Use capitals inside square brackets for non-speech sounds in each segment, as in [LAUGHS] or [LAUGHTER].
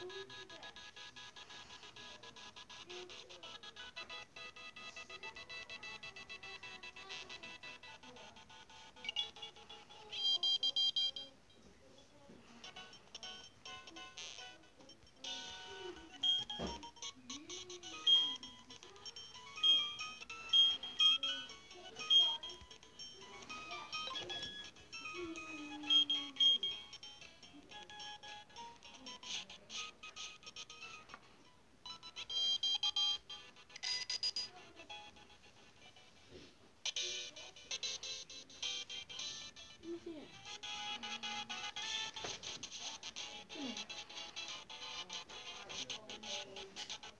Thank you. Are you?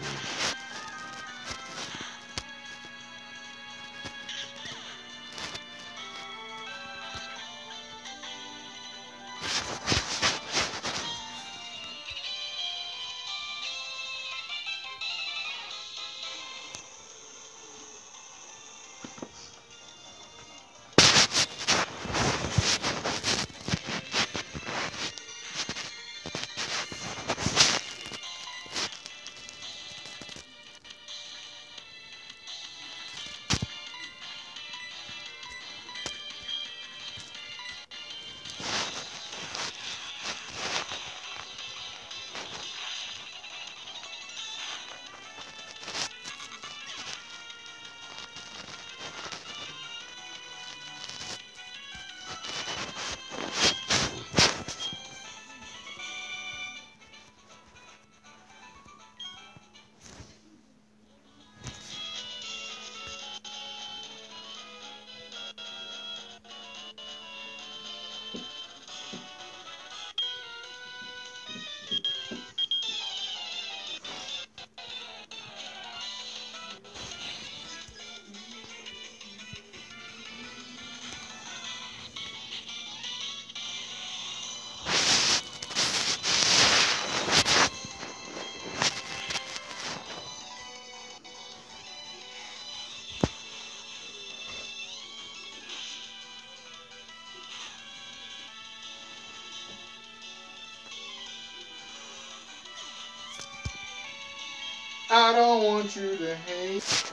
again. I don't want you to hate.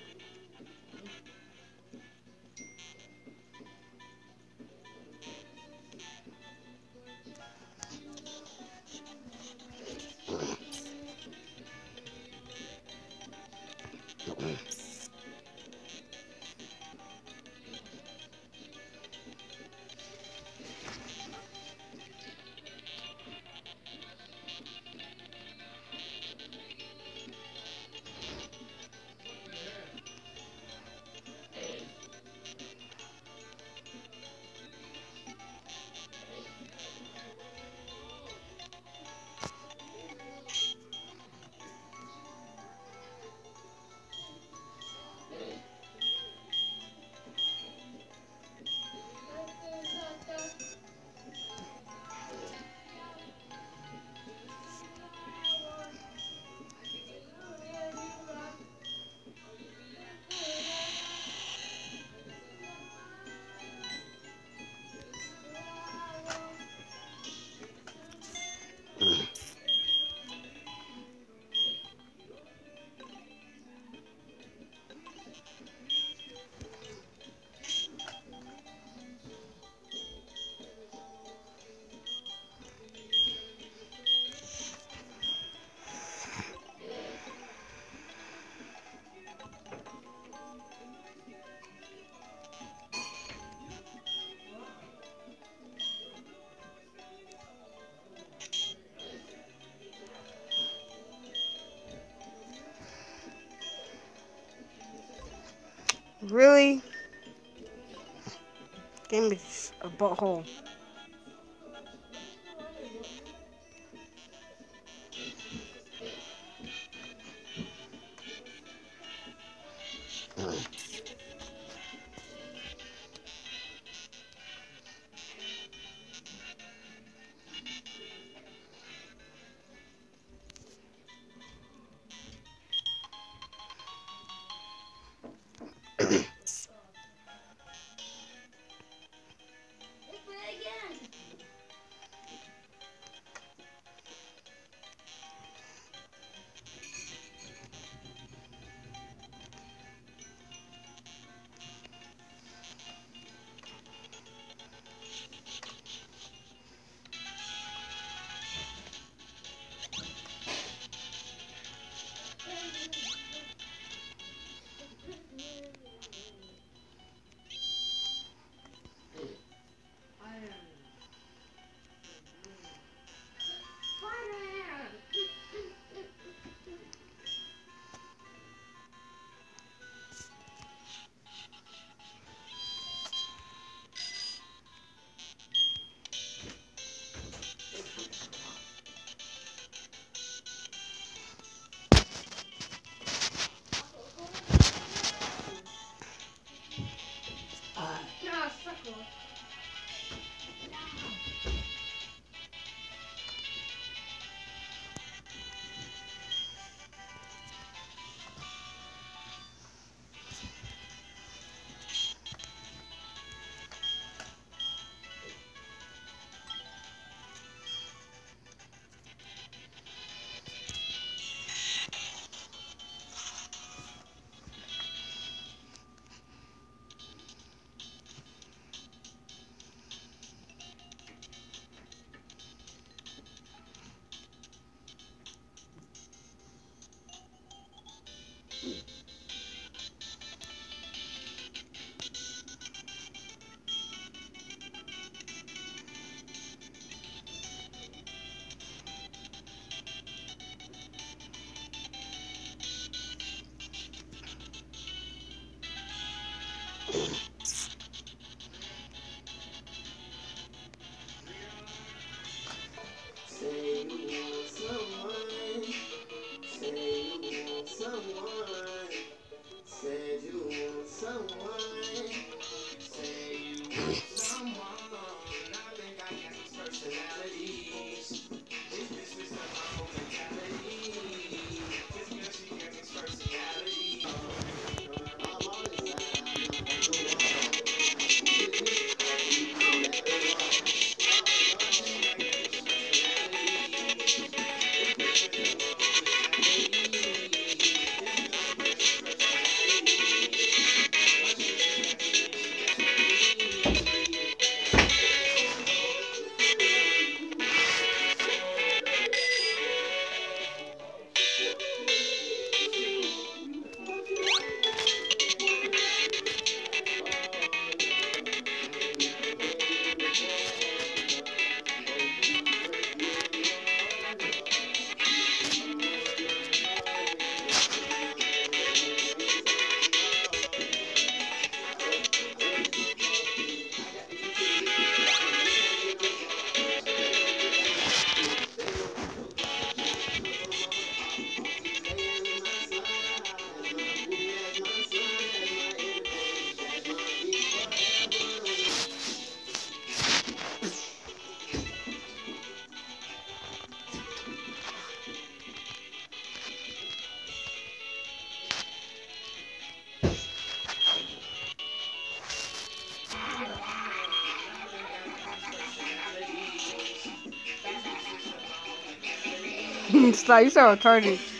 うん。Really? Game is a butthole. Stop, you so retarded.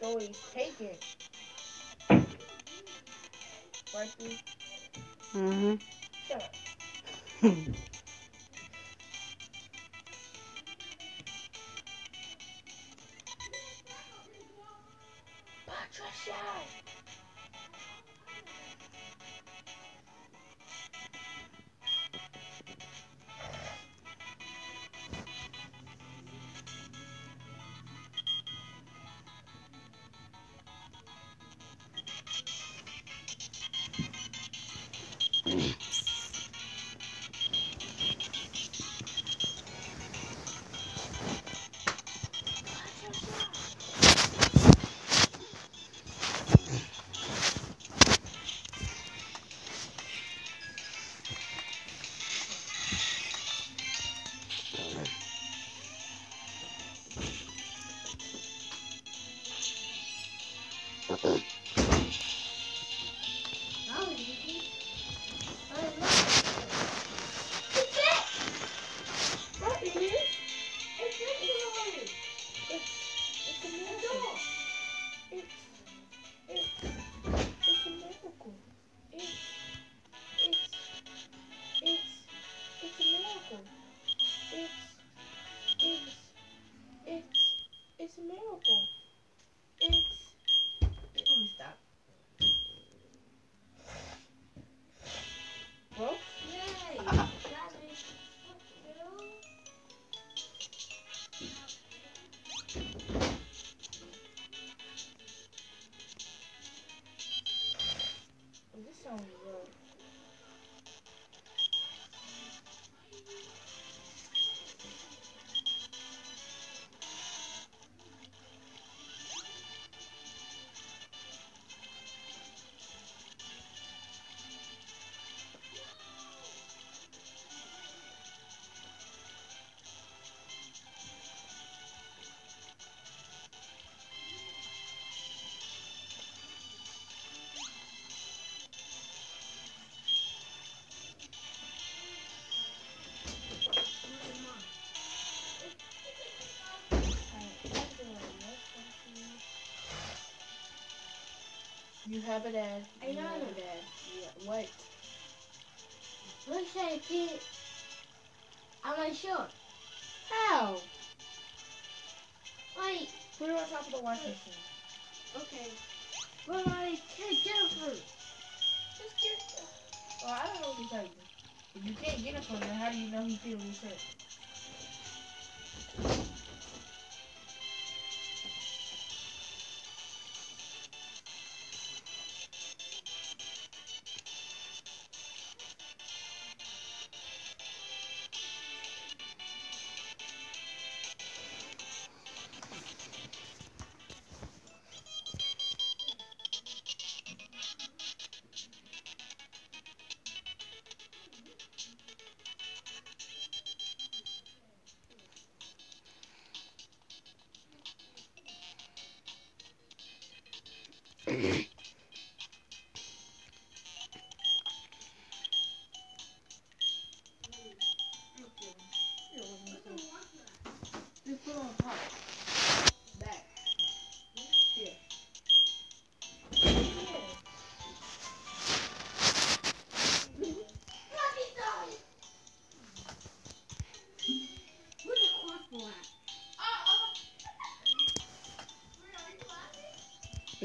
Pregnant stories taken? Right. Mm-hmm. Shut up. [LAUGHS] You have a dad. I You know. have a dad. Yeah. What? Let's it. I'm not sure. How? Like, Put it on top of the washing machine. okay. But like, hey, Jennifer. Just get. Well, I don't know what to tell you. If you can't get it from him, how do you know he feels sick?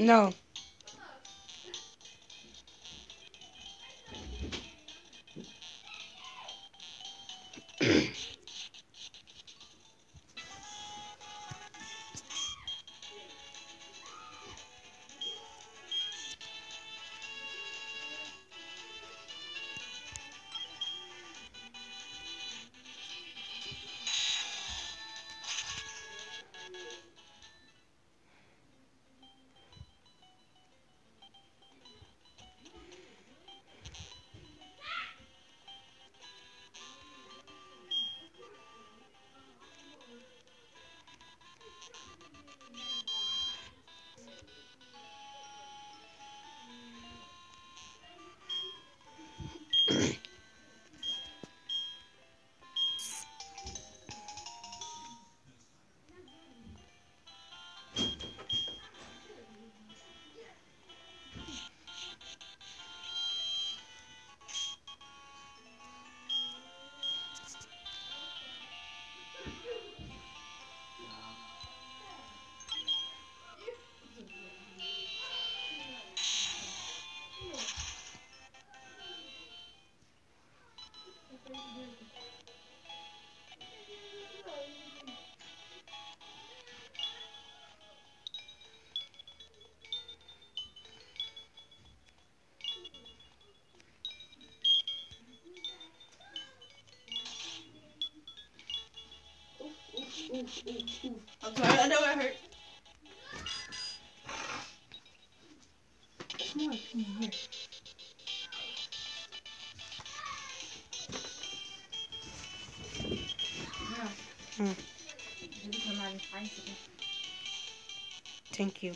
No. I'm sorry, I know it hurt. Come on, come here. Finds it. Thank you.